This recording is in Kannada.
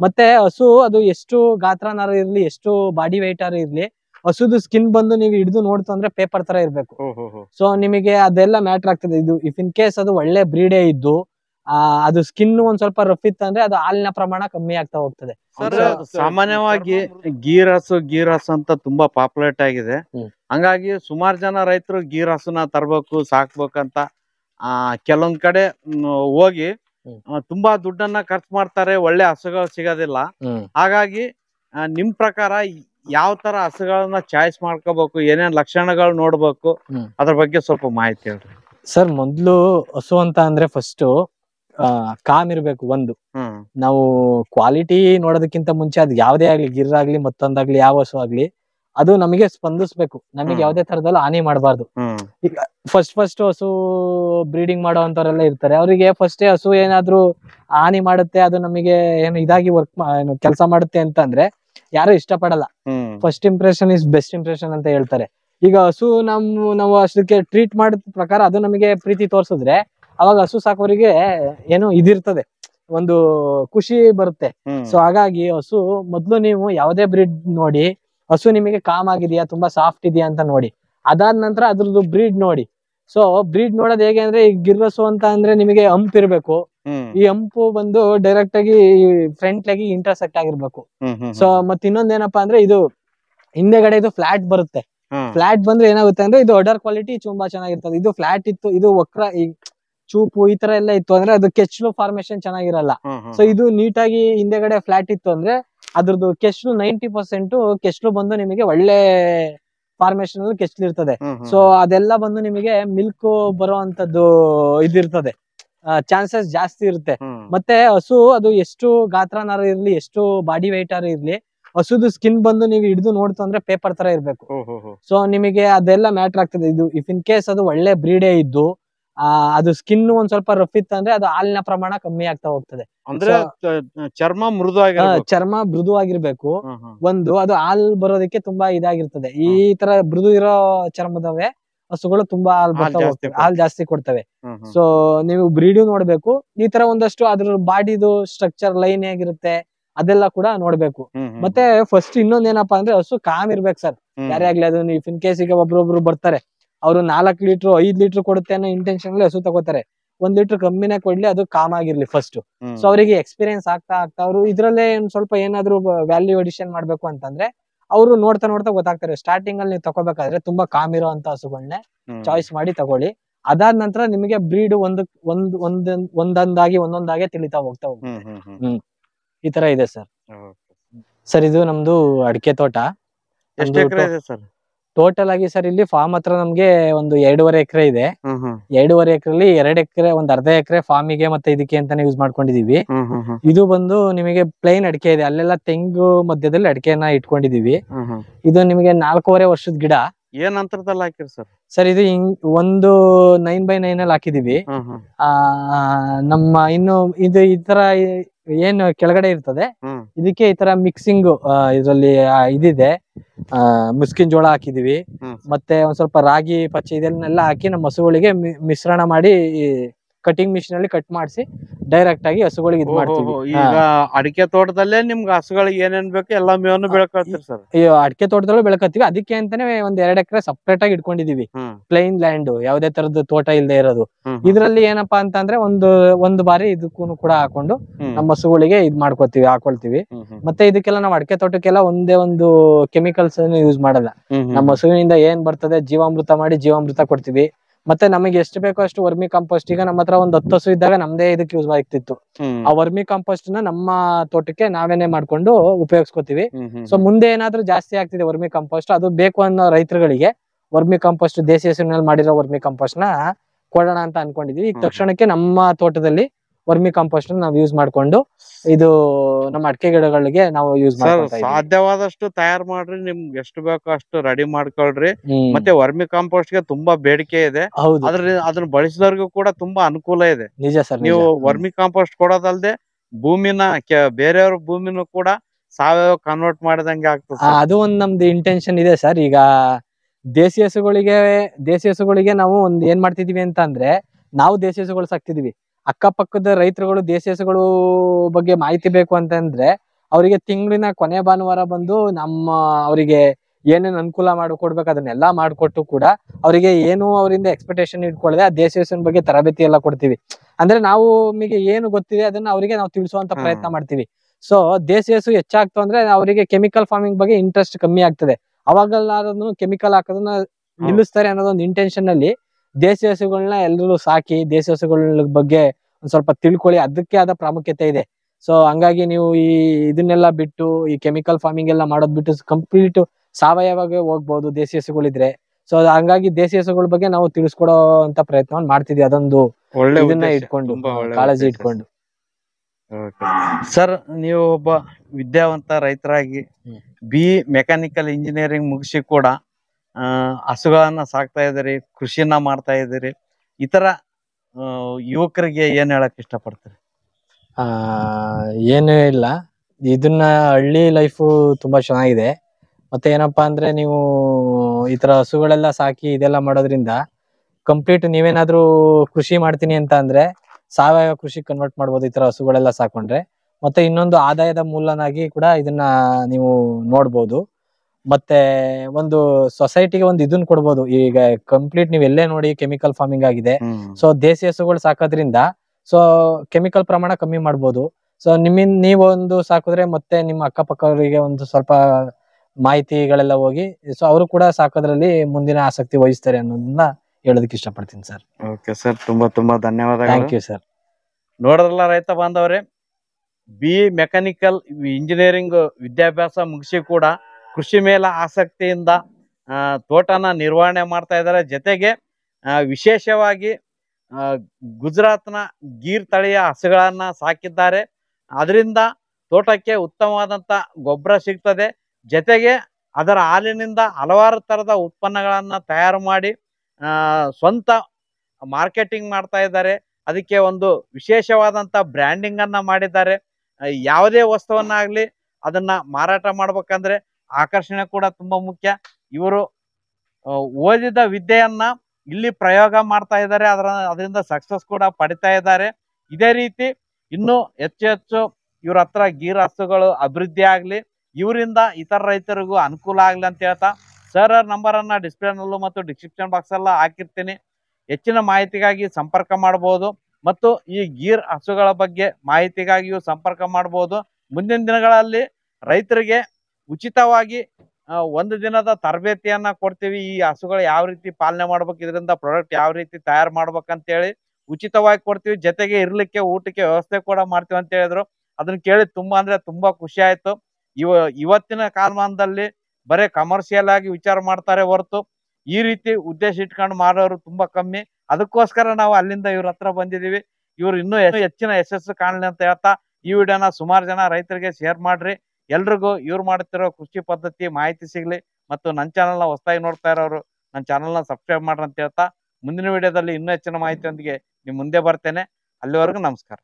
ಮತ್ತೆ ಹಸು ಅದು ಎಷ್ಟು ಗಾತ್ರನಾರು ಇರ್ಲಿ ಎಷ್ಟು ಬಾಡಿ ವೆಯ್ಟ್ ಆರು ಇರ್ಲಿ ಹಸುದು ಸ್ಕಿನ್ ಬಂದು ನೀವು ಹಿಡಿದು ನೋಡ್ತು ಅಂದ್ರೆ ಪೇಪರ್ ತರ ಇರ್ಬೇಕು. ಸೊ ನಿಮಗೆ ಅದೆಲ್ಲ ಮ್ಯಾಟರ್ ಆಗ್ತದೆ. ಇದು ಇಫ್ ಇನ್ ಕೇಸ್ ಅದು ಒಳ್ಳೆ ಬ್ರೀಡೇ ಇದ್ದು ಆ ಅದು ಸ್ಕಿನ್ ಒಂದ್ ಸ್ವಲ್ಪ ರಫ್ ಇತ್ತು ಅಂದ್ರೆ ಅದು ಹಾಲಿನ ಪ್ರಮಾಣ ಕಮ್ಮಿ ಆಗ್ತಾ ಹೋಗ್ತದೆ. ಸರ್ ಸಾಮಾನ್ಯವಾಗಿ ಗೀರ್ ಹಸು ಗೀರ್ ಹಸು ಅಂತ ತುಂಬಾ ಪಾಪ್ಯುಲೇಟ್ ಆಗಿದೆ. ಹಂಗಾಗಿ ಸುಮಾರು ಜನ ರೈತರು ಗೀರ್ ಹಸುನ ತರ್ಬೇಕು ಸಾಕ್ಬೇಕಂತ ಆ ಕೆಲವೊಂದ್ ಕಡೆ ಹೋಗಿ ತುಂಬಾ ದುಡ್ಡನ್ನ ಖರ್ಚು ಮಾಡ್ತಾರೆ ಒಳ್ಳೆ ಹಸುಗಳು ಸಿಗೋದಿಲ್ಲ. ಹಾಗಾಗಿ ನಿಮ್ ಪ್ರಕಾರ ಯಾವ ತರ ಹಸುಗಳನ್ನ ಚಾಯ್ಸ್ ಮಾಡ್ಕೋಬೇಕು ಏನೇನ್ ಲಕ್ಷಣಗಳು ನೋಡ್ಬೇಕು. ಅದ್ರ ಬಗ್ಗೆ ಸ್ವಲ್ಪ ಮಾಹಿತಿ ಹೇಳ್ರಿ. ಸರ್ ಮೊದ್ಲು ಹಸು ಅಂತ ಅಂದ್ರೆ ಫಸ್ಟ್ ಕಾಮ್ ಇರ್ಬೇಕು ಒಂದು. ನಾವು ಕ್ವಾಲಿಟಿ ನೋಡೋದಕ್ಕಿಂತ ಮುಂಚೆ ಅದು ಯಾವ್ದೇ ಆಗ್ಲಿ ಗಿರ್ ಆಗ್ಲಿ ಮತ್ತೊಂದಾಗ್ಲಿ ಯಾವ ಹಸು ಆಗ್ಲಿ ಅದು ನಮಗೆ ಸ್ಪಂದಿಸ್ಬೇಕು. ನಮಗೆ. ಯಾವ್ದೇ ತರದಲ್ಲಿ ಹಾನಿ ಮಾಡಬಾರ್ದು. ಈಗ ಫಸ್ಟ್ ಫಸ್ಟ್ ಹಸು ಬ್ರೀಡಿಂಗ್ ಮಾಡೋ ಅಂತವ್ರೆಲ್ಲ ಇರ್ತಾರೆ. ಅವರಿಗೆ ಫಸ್ಟ್ ಹಸು ಏನಾದ್ರೂ ಹಾನಿ ಮಾಡುತ್ತೆ ಅದು ನಮಗೆ ಏನು ಇದಾಗಿ ವರ್ಕ್ ಏನು ಕೆಲಸ ಮಾಡುತ್ತೆ ಅಂತ ಅಂದ್ರೆ ಯಾರು ಇಷ್ಟಪಡಲ್ಲ. First impression is best impression ಅಂತ ಹೇಳ್ತಾರೆ. ಈಗ ಹಸು ನಮ್ ನಾವು ಅಷ್ಟಕ್ಕೆ ಟ್ರೀಟ್ ಮಾಡಿದ ಪ್ರಕಾರ ಅದು ನಮಗೆ ಪ್ರೀತಿ ತೋರ್ಸಿದ್ರೆ ಅವಾಗ ಹಸು ಸಾಕೋರಿಗೆ ಏನು ಇದಿರ್ತದೆ. ಒಂದು ಖುಷಿ ಬರುತ್ತೆ. ಸೊ ಹಾಗಾಗಿ ಹಸು ಮೊದ್ಲು ನೀವು ಯಾವುದೇ ಬ್ರೀಡ್ ನೋಡಿ ಹಸು ನಿಮಗೆ ಕಾಮ್ ಆಗಿದೆಯಾ? ತುಂಬಾ ಸಾಫ್ಟ್ ಇದೆಯಾ ಅಂತ ನೋಡಿ. ಅದಾದ ನಂತರ ಅದ್ರದ್ದು ಬ್ರೀಡ್ ನೋಡಿ. ಸೊ ಬ್ರೀಡ್ ನೋಡೋದು ಹೇಗೆ ಅಂದ್ರೆ ಈ ಗಿರ್ವಸು ಅಂತ ಅಂದ್ರೆ ನಿಮಗೆ ಹಂಪ್ ಇರ್ಬೇಕು. ಈ ಹಂಪು ಬಂದು ಡೈರೆಕ್ಟ್ ಆಗಿ ಫ್ರಂಟ್ ಆಗಿ ಇಂಟರ್ಸೆಕ್ಟ್ ಆಗಿರ್ಬೇಕು. ಸೊ ಹ್ಮ್ ಸೊ ಏನಪ್ಪಾ ಇನ್ನೊಂದೇನಪ್ಪಾ ಅಂದ್ರೆ ಇದು ಹಿಂದೆಗಡೆ ಇದು ಫ್ಲಾಟ್ ಬರುತ್ತೆ. ಫ್ಲಾಟ್ ಬಂದ್ರೆ ಏನಾಗುತ್ತೆ ಅಂದ್ರೆ ಇದು ಅಡರ್ ಕ್ವಾಲಿಟಿ ತುಂಬಾ ಚೆನ್ನಾಗಿರ್ತದೆ. ಇದು ಫ್ಲಾಟ್ ಇತ್ತು ಇದು ವಕ್ರ ಈ ಚೂಪು ಈ ತರ ಎಲ್ಲ ಇತ್ತು ಅಂದ್ರೆ ಅದು ಕೆಚ್ಲು ಫಾರ್ಮೇಶನ್ ಚೆನ್ನಾಗಿರಲ್ಲ. ಸೊ ಇದು ನೀಟಾಗಿ ಹಿಂದೆಗಡೆ ಫ್ಲಾಟ್ ಇತ್ತು ಅಂದ್ರೆ ಅದ್ರದ್ದು ಕೆಸ್ಲು ನೈಂಟಿ ಪರ್ಸೆಂಟ್ ಕೆಸ್ಲು ಬಂದು ನಿಮಗೆ ಒಳ್ಳೆ ಫಾರ್ಮೇಶನ್ ಅಲ್ಲಿ ಕೆಸ್ಲು ಇರ್ತದೆ. ಸೊ ಅದೆಲ್ಲ ಬಂದು ನಿಮಗೆ ಮಿಲ್ಕ್ ಬರುವಂತದ್ದು ಇದಿರ್ತದೆ ಚಾನ್ಸಸ್ ಜಾಸ್ತಿ ಇರುತ್ತೆ. ಮತ್ತೆ ಹಸು ಅದು ಎಷ್ಟು ಗಾತ್ರನಾರು ಇರ್ಲಿ ಎಷ್ಟು ಬಾಡಿ ವೆಯ್ಟ್ ಆರು ಇರ್ಲಿ ಹಸುದು ಸ್ಕಿನ್ ಬಂದು ನೀವು ಹಿಡಿದು ನೋಡ್ತು ಅಂದ್ರೆ ಪೇಪರ್ ತರ ಇರ್ಬೇಕು. ಸೊ ನಿಮಗೆ ಅದೆಲ್ಲ ಮ್ಯಾಟರ್ ಆಗ್ತದೆ. ಇದು ಇಫ್ ಇನ್ ಕೇಸ್ ಅದು ಒಳ್ಳೆ ಬ್ರೀಡೇ ಇದ್ದು ಅದು ಸ್ಕಿನ್ ಒಂದ್ ಸ್ವಲ್ಪ ರಫ್ ಇತ್ತು ಅಂದ್ರೆ ಅದು ಹಾಲಿನ ಪ್ರಮಾಣ ಕಮ್ಮಿ ಆಗ್ತಾ ಹೋಗ್ತದೆ. ಅಂದ್ರೆ ಚರ್ಮ ಮೃದು ಚರ್ಮ ಮೃದುವಾಗಿರ್ಬೇಕು. ಒಂದು ಅದು ಹಾಲ್ ಬರೋದಕ್ಕೆ ತುಂಬಾ ಇದಾಗಿರ್ತದೆ. ಈ ತರ ಮೃದು ಇರೋ ಚರ್ಮದವೇ ಹಸುಗಳು ತುಂಬಾ ಹಾಲ್ ಬರ್ತಾ ಹಾಲ್ ಜಾಸ್ತಿ ಕೊಡ್ತವೆ. ಸೊ ನೀವು ಬ್ರೀಡು ನೋಡ್ಬೇಕು. ಈ ತರ ಒಂದಷ್ಟು ಅದ್ರ ಬಾಡಿದು ಸ್ಟ್ರಕ್ಚರ್ ಲೈನ್ ಆಗಿರುತ್ತೆ ಅದೆಲ್ಲ ಕೂಡ ನೋಡ್ಬೇಕು. ಮತ್ತೆ ಫಸ್ಟ್ ಇನ್ನೊಂದ್ ಏನಪ್ಪಾ ಅಂದ್ರೆ ಹಸು ಕಾಮ್ ಇರ್ಬೇಕು ಸರ್. ಯಾರೇ ಆಗ್ಲಿ ಅದು ಇನ್ ಕೇಸ್ ಈಗ ಒಬ್ರೊಬ್ರು ಬರ್ತಾರೆ. ಅವ್ರು ನಾಲ್ಕ್ ಲೀಟರ್ ಐದ್ ಲೀಟರ್ ಕೊಡುತ್ತೆ ಅನ್ನೋ ಇಂಟೆನ್ಷನ್ ಹಸು ತಗೋತಾರೆ. ಒಂದ್ ಲೀಟರ್ ಕಮ್ಮಿನೇ ಕೊಡ್ಲಿ ಅದು ಕಾಮ್ ಆಗಿರ್ಲಿ ಫಸ್ಟ್ ಸೊ ಅವರಿಗೆ ಎಕ್ಸ್ಪೀರಿಯನ್ಸ್ ಆಗ್ತಾ ಆಗ್ತಾ ಅವರು ಇದ್ರಲ್ಲೇ ಒಂದ್ ಸ್ವಲ್ಪ ಏನಾದ್ರು ವ್ಯಾಲ್ಯೂ ಅಡಿಷನ್ ಮಾಡ್ಬೇಕು ಅಂತಂದ್ರೆ ಅವರು ನೋಡ್ತಾ ನೋಡ್ತಾ ಗೊತ್ತಾಗ್ತಾರೆ. ಸ್ಟಾರ್ಟಿಂಗ್ ಅಲ್ಲಿ ನೀವು ತಗೋಬೇಕಾದ್ರೆ ತುಂಬಾ ಕಾಮ್ ಇರುವಂತ ಅಂತ ಹಸುಗಳನ್ನೇ ಚಾಯ್ಸ್ ಮಾಡಿ ತಗೊಳ್ಳಿ. ಅದಾದ ನಂತರ ನಿಮಗೆ ಬ್ರೀಡ್ ಒಂದು ಒಂದ್ ಒಂದ್ ಒಂದೊಂದಾಗಿ ಒಂದೊಂದಾಗಿ ತಿಳಿತಾ ಹೋಗ್ತಾ ಹೋಗ್ತಾರೆ ಈ ತರ ಇದೆ ಸರ್. ಸರ್ ಇದು ನಮ್ದು ಅಡಿಕೆ ತೋಟ. ಎಷ್ಟ್ ಎಕರೆ ಇದೆ ಸರ್? ಟೋಟಲ್ ಆಗಿ ಸರ್ ಇಲ್ಲಿ ಫಾರ್ಮ್ ಹತ್ರ ನಮ್ಗೆ ಒಂದು ಎರಡೂವರೆ ಎಕರೆ ಇದೆ. ಎರಡೂವರೆ ಎಕರೆಲಿ ಎರಡ್ ಎಕರೆ ಒಂದ್ ಅರ್ಧ ಎಕರೆ ಫಾರ್ಮಿಗೆ ಮತ್ತೆ ಇದಕ್ಕೆ ಅಂತಾನೆ ಯೂಸ್ ಮಾಡ್ಕೊಂಡಿದೀವಿ. ಇದು ಬಂದು ನಿಮಗೆ ಪ್ಲೈನ್ ಅಡಿಕೆ ಇದೆ. ಅಲ್ಲೆಲ್ಲ ತೆಂಗು ಮಧ್ಯದಲ್ಲಿ ಅಡಿಕೆನ ಇಟ್ಕೊಂಡಿದೀವಿ. ಇದು ನಿಮಗೆ ನಾಲ್ಕೂವರೆ ವರ್ಷದ ಗಿಡ. ಏನ್ ಅಂತರದಲ್ಲಿ ಹಾಕಿರಿ ಸರ್ ಸರ್ ಇದು ಹಿಂಗ್ ಒಂದು ನೈನ್ ಬೈ ನೈನ್ ಅಲ್ಲಿ ಹಾಕಿದೀವಿ. ಆ ನಮ್ಮ ಇನ್ನು ಇದು ಈ ತರ ಏನು ಕೆಳಗಡೆ ಇರ್ತದೆ. ಇದಕ್ಕೆ ಈ ತರ ಮಿಕ್ಸಿಂಗ್ ಇದರಲ್ಲಿ ಇದಿದೆ. ಮುಸ್ಕಿನ್ ಜೋಳ ಹಾಕಿದೀವಿ. ಮತ್ತೆ ಒಂದ್ ಸ್ವಲ್ಪ ರಾಗಿ ಪಚ್ಚೆ ಇದನ್ನೆಲ್ಲ ಹಾಕಿ ನಮ್ಮ ಹಸುಗಳಿಗೆ ಮಿ- ಮಿಶ್ರಣ ಮಾಡಿ ಕಟಿಂಗ್ ಮಿಷಿನ್ ಅಲ್ಲಿ ಕಟ್ ಮಾಡಿಸಿ ಡೈರೆಕ್ಟ್ ಆಗಿ ಹಸುಗಳಿಗೆ ಇದು ಮಾಡ್ತೀವಿ. ಈಗ ಅಡಿಕೆ ತೋಟದಲ್ಲೇ ನಿಮ್ಗೆ ಹಸುಗಳಿಗೆ ಏನೇನ್ ಬೇಕು ಎಲ್ಲಾ ಮೇವನ್ನು ಬೆಳ್ಕೊಳ್ತೀರಿ ಸರ್? ಅಯ್ಯೋ ಅಡಿಕೆ ತೋಟದಲ್ಲೂ ಬೆಳಕತ್ತೀವಿ ಅದಕ್ಕೆ ಅಂತಾನೆ ಒಂದ್ ಎರಡ್ ಎಕರೆ ಸಪ್ರೇಟ್ ಆಗಿ ಇಟ್ಕೊಂಡಿದೀವಿ. ಪ್ಲೇನ್ ಲ್ಯಾಂಡ್ ಯಾವ್ದೇ ತರದ ತೋಟ ಇಲ್ಲದೆ ಇರೋದು. ಇದ್ರಲ್ಲಿ ಏನಪ್ಪಾ ಅಂತಂದ್ರೆ ಒಂದು ಒಂದು ಬಾರಿ ಇದಕ್ಕೂ ಕೂಡ ಹಾಕೊಂಡು. ನಮ್ಮ ಹಸುಗಳಿಗೆ ಇದ್ ಮಾಡ್ಕೊತೀವಿ ಹಾಕೊಳ್ತೀವಿ. ಮತ್ತೆ ಇದಕ್ಕೆಲ್ಲ ನಾವು ಅಡಿಕೆ ತೋಟಕ್ಕೆಲ್ಲ ಒಂದೇ ಒಂದು ಕೆಮಿಕಲ್ಸ್ ಯೂಸ್ ಮಾಡಲ್ಲ. ನಮ್ಮ ಹಸುವಿನಿಂದ ಏನ್ ಬರ್ತದೆ ಜೀವಾಮೃತ ಮಾಡಿ ಜೀವಾಮೃತ ಕೊಡ್ತೀವಿ. ಮತ್ತೆ ನಮಗೆ ಎಷ್ಟು ಬೇಕೋ ಅಷ್ಟು ವರ್ಮಿ ಕಾಂಪೋಸ್ಟ್ ಈಗ ನಮ್ಮ ಹತ್ರ ಒಂದ್ ಹತ್ತು ಹಸು ಇದ್ದಾಗ ನಮ್ದೇ ಇದಕ್ಕೆ ಯೂಸ್ ಆಗ್ತಿತ್ತು. ಆ ವರ್ಮಿ ಕಾಂಪೋಸ್ಟ್ನ ನಮ್ಮ ತೋಟಕ್ಕೆ ನಾವೇನೆ ಮಾಡ್ಕೊಂಡು ಉಪಯೋಗಿಸ್ಕೋತೀವಿ. ಸೊ ಮುಂದೆ ಏನಾದ್ರೂ ಜಾಸ್ತಿ ಆಗ್ತಿದೆ ವರ್ಮಿ ಕಾಂಪೋಸ್ಟ್ ಅದು ಬೇಕು ಅನ್ನೋ ರೈತರುಗಳಿಗೆ ವರ್ಮಿ ಕಾಂಪೋಸ್ಟ್ ದೇಸಿ ಹಸುವಿನಲ್ಲಿ ಮಾಡಿರೋ ವರ್ಮಿ ಕಾಂಪೋಸ್ಟ್ನ ಕೊಡೋಣ ಅಂತ ಅನ್ಕೊಂಡಿದ್ವಿ. ಈಗ ತಕ್ಷಣಕ್ಕೆ ನಮ್ಮ ತೋಟದಲ್ಲಿ ವರ್ಮಿ ಕಾಂಪೋಸ್ಟ್ ನಾವು ಯೂಸ್ ಮಾಡ್ಕೊಂಡು ಇದು ನಮ್ಮ ಅಡಿಕೆ ಗಿಡಗಳಿಗೆ ನಾವು ಯೂಸ್. ಸಾಧ್ಯವಾದಷ್ಟು ತಯಾರು ಮಾಡ್ರಿ ನಿಮ್ಗೆ ಎಷ್ಟು ಬೇಕೋ ಅಷ್ಟು ರೆಡಿ ಮಾಡ್ಕೊಳ್ರಿ. ಮತ್ತೆ ವರ್ಮಿ ಕಾಂಪೋಸ್ಟ್ಗೆ ತುಂಬಾ ಬೇಡಿಕೆ ಇದೆ. ಅದ್ರ ಅದನ್ನ ಬಳಸಿದವ್ರಿಗೂ ಕೂಡ ತುಂಬಾ ಅನುಕೂಲ ಇದೆ. ನಿಜ ಸರ್ ನೀವು ವರ್ಮಿ ಕಾಂಪೋಸ್ಟ್ ಕೊಡೋದಲ್ದೆ ಭೂಮಿನ ಬೇರೆಯವ್ರ ಭೂಮಿನೂ ಕೂಡ ಸಾವಯವ ಕನ್ವರ್ಟ್ ಮಾಡಿದಂಗೆ ಆಗ್ತದೆ. ಅದು ಒಂದ್ ನಮ್ದು ಇಂಟೆನ್ಷನ್ ಇದೆ ಸರ್. ಈಗ ದೇಸಿ ಹಸುಗಳಿಗೆ ದೇಸಿ ಹಸುಗಳಿಗೆ ನಾವು ಒಂದ್ ಏನ್ ಮಾಡ್ತಿದೀವಿ ಅಂತ ಅಂದ್ರೆ ನಾವು ದೇಸಿ ಹಸುಗಳು ಸಾಕ್ತಿದೀವಿ. ಅಕ್ಕಪಕ್ಕದ ರೈತರುಗಳು ದೇಶಗಳು ಹಸುಗಳು ಬಗ್ಗೆ ಮಾಹಿತಿ ಬೇಕು ಅಂತಂದ್ರೆ ಅವರಿಗೆ ತಿಂಗಳಿನ ಕೊನೆ ಭಾನುವಾರ ಬಂದು ನಮ್ಮ ಅವರಿಗೆ ಏನೇನು ಅನುಕೂಲ ಮಾಡಿಕೊಡ್ಬೇಕು ಅದನ್ನೆಲ್ಲ ಮಾಡಿಕೊಟ್ಟು ಕೂಡ ಅವರಿಗೆ ಏನು ಅವರಿಂದ ಎಕ್ಸ್ಪೆಕ್ಟೇಷನ್ ಇಟ್ಕೊಳ್ಳದೆ ಆ ದೇಶ ಬಗ್ಗೆ ತರಬೇತಿ ಎಲ್ಲ ಕೊಡ್ತೀವಿ. ಅಂದ್ರೆ ನಾವು ನಿಮಗೆ ಏನು ಗೊತ್ತಿದೆ ಅದನ್ನ ಅವರಿಗೆ ನಾವು ತಿಳಿಸುವಂತ ಪ್ರಯತ್ನ ಮಾಡ್ತೀವಿ. ಸೊ ದೇಶ ಹೆಸರು ಹೆಚ್ಚಾಗ್ತು ಅಂದ್ರೆ ಅವರಿಗೆ ಕೆಮಿಕಲ್ ಫಾರ್ಮಿಂಗ್ ಬಗ್ಗೆ ಇಂಟ್ರೆಸ್ಟ್ ಕಮ್ಮಿ ಆಗ್ತದೆ. ಅವಾಗಲ್ಲಾದ್ರೂ ಕೆಮಿಕಲ್ ಹಾಕೋದನ್ನ ನಿಲ್ಲಿಸ್ತಾರೆ ಅನ್ನೋದೊಂದು ಇಂಟೆನ್ಷನ್ ಅಲ್ಲಿ ದೇಶ ಹಸುಗಳನ್ನ ಎಲ್ಲರೂ ಸಾಕಿ ದೇಶ ಹಸುಗಳ ಬಗ್ಗೆ ಒಂದ್ ಸ್ವಲ್ಪ ತಿಳ್ಕೊಳ್ಳಿ ಅದಕ್ಕೆ ಆದ ಪ್ರಾಮುಖ್ಯತೆ ಇದೆ. ಸೊ ಹಂಗಾಗಿ ನೀವು ಈ ಇದನ್ನೆಲ್ಲ ಬಿಟ್ಟು ಈ ಕೆಮಿಕಲ್ ಫಾರ್ಮಿಂಗ್ ಎಲ್ಲ ಮಾಡೋದ್ ಬಿಟ್ಟು ಕಂಪ್ಲೀಟ್ ಸಾವಯವಗೆ ಹೋಗ್ಬಹುದು ದೇಸಿ ಹಸುಗಳಿದ್ರೆ. ಸೊ ಹಂಗಾಗಿ ದೇಸಿ ಹಸುಗಳ ಬಗ್ಗೆ ನಾವು ತಿಳಿಸ್ಕೊಡೋ ಅಂತ ಪ್ರಯತ್ನ ಮಾಡ್ತಿದ್ವಿ. ಅದೊಂದು ಒಳ್ಳೆ ಇದನ್ನ ಇಟ್ಕೊಂಡು ಕಾಳಜಿ ಇಟ್ಕೊಂಡು. ಸರ್ ನೀವು ಒಬ್ಬ ವಿದ್ಯಾವಂತ ರೈತರಾಗಿ ಬಿ ಮೆಕ್ಯಾನಿಕಲ್ ಇಂಜಿನಿಯರಿಂಗ್ ಮುಗಿಸಿ ಕೂಡ ಆ, ಹಸುಗಳನ್ನ ಸಾಕ್ತಾ ಇದ್ದೀರಿ ಕೃಷಿಯನ್ನ ಮಾಡ್ತಾ ಇದ್ದೀರಿ ಇತರ ಯುವಕರಿಗೆ ಏನ್ ಹೇಳಕ್ ಇಷ್ಟಪಡ್ತೀರಿ? ಆ, ಏನೂ ಇಲ್ಲ. ಇದನ್ನ ಹಳ್ಳಿ ಲೈಫು ತುಂಬಾ ಚೆನ್ನಾಗಿದೆ. ಮತ್ತೆ ಏನಪ್ಪಾ ಅಂದ್ರೆ ನೀವು ಈ ತರ ಹಸುಗಳೆಲ್ಲ ಸಾಕಿ ಇದೆಲ್ಲ ಮಾಡೋದ್ರಿಂದ ಕಂಪ್ಲೀಟ್ ನೀವೇನಾದ್ರೂ ಕೃಷಿ ಮಾಡ್ತೀನಿ ಅಂತ ಅಂದ್ರೆ ಸಾವಯವ ಕೃಷಿ ಕನ್ವರ್ಟ್ ಮಾಡ್ಬೋದು ಈ ತರ ಹಸುಗಳೆಲ್ಲ ಸಾಕೊಂಡ್ರೆ. ಮತ್ತೆ ಇನ್ನೊಂದು ಆದಾಯದ ಮೂಲನಾಗಿ ಕೂಡ ಇದನ್ನ ನೀವು ನೋಡ್ಬೋದು. ಮತ್ತೆ ಒಂದು ಸೊಸೈಟಿಗೆ ಒಂದು ಇದನ್ನ ಕೊಡ್ಬೋದು. ಈಗ ಕಂಪ್ಲೀಟ್ ನೀವು ಎಲ್ಲೇ ನೋಡಿ ಕೆಮಿಕಲ್ ಫಾರ್ಮಿಂಗ್ ಆಗಿದೆ. ಸೊ ದೇಸಿ ಹಸುಗಳು ಸಾಕೋದ್ರಿಂದ ಸೊ ಕೆಮಿಕಲ್ ಪ್ರಮಾಣ ಕಮ್ಮಿ ಮಾಡ್ಬೋದು. ಸೊ ನಿಮ್ಮಿಂದ ನೀವೊಂದು ಸಾಕಿದ್ರೆ ಮತ್ತೆ ನಿಮ್ಮ ಅಕ್ಕಪಕ್ಕವರಿಗೆ ಒಂದು ಸ್ವಲ್ಪ ಮಾಹಿತಿಗಳೆಲ್ಲ ಹೋಗಿ ಸೊ ಅವರು ಕೂಡ ಸಾಕೋದ್ರಲ್ಲಿ ಮುಂದಿನ ಆಸಕ್ತಿ ವಹಿಸ್ತಾರೆ ಅನ್ನೋದನ್ನ ಹೇಳೋದಕ್ಕೆ ಇಷ್ಟಪಡ್ತೀನಿ ಸರ್. ಓಕೆ ಸರ್ ತುಂಬಾ ತುಂಬಾ ಧನ್ಯವಾದ ಥ್ಯಾಂಕ್ ಯು ಸರ್ ನೋಡಿದ್ರಲ್ಲ ರೈತ ಬಾಂಧವರೇ ಬಿ ಮೆಕ್ಯಾನಿಕಲ್ ಇಂಜಿನಿಯರಿಂಗ್ ವಿದ್ಯಾಭ್ಯಾಸ ಮುಗಿಸಿ ಕೂಡ ಕೃಷಿ ಮೇಲೆ ಆಸಕ್ತಿಯಿಂದ ತೋಟನ ನಿರ್ವಹಣೆ ಮಾಡ್ತಾ ಇದ್ದಾರೆ. ಜೊತೆಗೆ ವಿಶೇಷವಾಗಿ ಗುಜರಾತ್ನ ಗೀರ್ ತಳಿಯ ಹಸುಗಳನ್ನು ಸಾಕಿದ್ದಾರೆ. ಅದರಿಂದ ತೋಟಕ್ಕೆ ಉತ್ತಮವಾದಂತ ಗೊಬ್ಬರ ಸಿಗ್ತದೆ. ಜೊತೆಗೆ ಅದರ ಹಾಲಿನಿಂದ ಹಲವಾರು ತರದ ಉತ್ಪನ್ನಗಳನ್ನ ತಯಾರು ಮಾಡಿ ಸ್ವಂತ ಮಾರ್ಕೆಟಿಂಗ್ ಮಾಡ್ತಾ ಇದ್ದಾರೆ. ಅದಕ್ಕೆ ಒಂದು ವಿಶೇಷವಾದಂತ ಬ್ರ್ಯಾಂಡಿಂಗ್ ಅನ್ನ ಮಾಡಿದ್ದಾರೆ ಯಾವುದೇ ವಸ್ತುವನ್ನಾಗಲಿ ಅದನ್ನ ಮಾರಾಟ ಮಾಡ್ಬೇಕಂದ್ರೆ ಆಕರ್ಷಣೆ ಕೂಡ ತುಂಬಾ ಮುಖ್ಯ. ಇವರು ಓದಿದ ವಿದ್ಯೆಯನ್ನ ಇಲ್ಲಿ ಪ್ರಯೋಗ ಮಾಡ್ತಾ ಇದ್ದಾರೆ. ಅದರ, ಅದರಿಂದ ಸಕ್ಸಸ್ ಕೂಡ ಪಡಿತಾ ಇದ್ದಾರೆ. ಇದೇ ರೀತಿ ಇನ್ನೂ ಹೆಚ್ಚು ಹೆಚ್ಚು ಇವ್ರ ಹತ್ರ ಗೀರಸ್ತುಗಳು ಅಭಿವೃದ್ಧಿ ಆಗ್ಲಿ, ಇವರಿಂದ ಇತರ ರೈತರಿಗೂ ಅನುಕೂಲ ಆಗ್ಲಿ ಅಂತ ಹೇಳ್ತಾ ಸರ್ ನಂಬರ್ ಅನ್ನ ಡಿಸ್ಪ್ಲೇನಲ್ಲೂ ಮತ್ತು ಡಿಸ್ಕ್ರಿಪ್ಷನ್ ಬಾಕ್ಸ್ ಎಲ್ಲ ಹಾಕಿರ್ತೀನಿ. ಹೆಚ್ಚಿನ ಮಾಹಿತಿಗಾಗಿ ಸಂಪರ್ಕ ಮಾಡಬಹುದು ಮತ್ತು ಈ ಗೀರ್ ಹಸುಗಳ ಬಗ್ಗೆ ಮಾಹಿತಿಗಾಗಿಯೂ ಸಂಪರ್ಕ ಮಾಡಬಹುದು ಮುಂದಿನ ದಿನಗಳಲ್ಲಿ ರೈತರಿಗೆ ಉಚಿತವಾಗಿ ಒಂದು ದಿನದ ತರಬೇತಿಯನ್ನ ಕೊಡ್ತೀವಿ. ಈ ಹಸುಗಳು ಯಾವ ರೀತಿ ಪಾಲನೆ ಮಾಡ್ಬೇಕು, ಇದರಿಂದ ಪ್ರಾಡಕ್ಟ್ ಯಾವ ರೀತಿ ತಯಾರು ಮಾಡ್ಬೇಕಂತೇಳಿ ಉಚಿತವಾಗಿ ಕೊಡ್ತೀವಿ. ಜೊತೆಗೆ ಇರ್ಲಿಕ್ಕೆ ಊಟಕ್ಕೆ ವ್ಯವಸ್ಥೆ ಕೂಡ ಮಾಡ್ತೀವಿ ಅಂತ ಹೇಳಿದ್ರು. ಅದನ್ನ ಕೇಳಿ ತುಂಬಾ ಅಂದ್ರೆ ತುಂಬಾ ಖುಷಿ ಆಯ್ತು. ಇವ, ಇವತ್ತಿನ ಕಾಲಮಾನದಲ್ಲಿ ಬರೇ ಕಮರ್ಷಿಯಲ್ ಆಗಿ ವಿಚಾರ ಮಾಡ್ತಾರೆ ಹೊರತು ಈ ರೀತಿ ಉದ್ದೇಶ ಇಟ್ಕೊಂಡು ಮಾಡೋರು ತುಂಬಾ ಕಮ್ಮಿ. ಅದಕ್ಕೋಸ್ಕರ ನಾವು ಅಲ್ಲಿಂದ ಇವ್ರ ಹತ್ರ ಬಂದಿದೀವಿ ಇವ್ರು ಇನ್ನೂ ಹೆಚ್ಚು- ಹೆಚ್ಚಿನ ಯಶಸ್ಸು ಕಾಣಲಿ ಅಂತ ಹೇಳ್ತಾ ಈ ವಿಡಿಯೋನ ಸುಮಾರು ಜನ ರೈತರಿಗೆ ಶೇರ್ ಮಾಡ್ರಿ. ಎಲ್ರಿಗೂ ಇವ್ರು ಮಾಡ್ತಿರೋ ಕೃಷಿ ಪದ್ಧತಿ ಮಾಹಿತಿ ಸಿಗ್ಲಿ ಮತ್ತು ನನ್ನ ಚಾನಲ್ನ ಹೊಸದಾಗಿ ನೋಡ್ತಾ ಇರೋರು ನನ್ನ ಚಾನಲ್ನ ಸಬ್ಸ್ಕ್ರೈಬ್ ಮಾಡ್ರಿ ಅಂತ ಹೇಳ್ತಾ ಮುಂದಿನ ವಿಡಿಯೋದಲ್ಲಿ ಇನ್ನೂ ಹೆಚ್ಚಿನ ಮಾಹಿತಿಯೊಂದಿಗೆ ನಿಮ್ಮ ಮುಂದೆ ಬರ್ತೇನೆ. ಅಲ್ಲಿವರೆಗೂ ನಮಸ್ಕಾರ.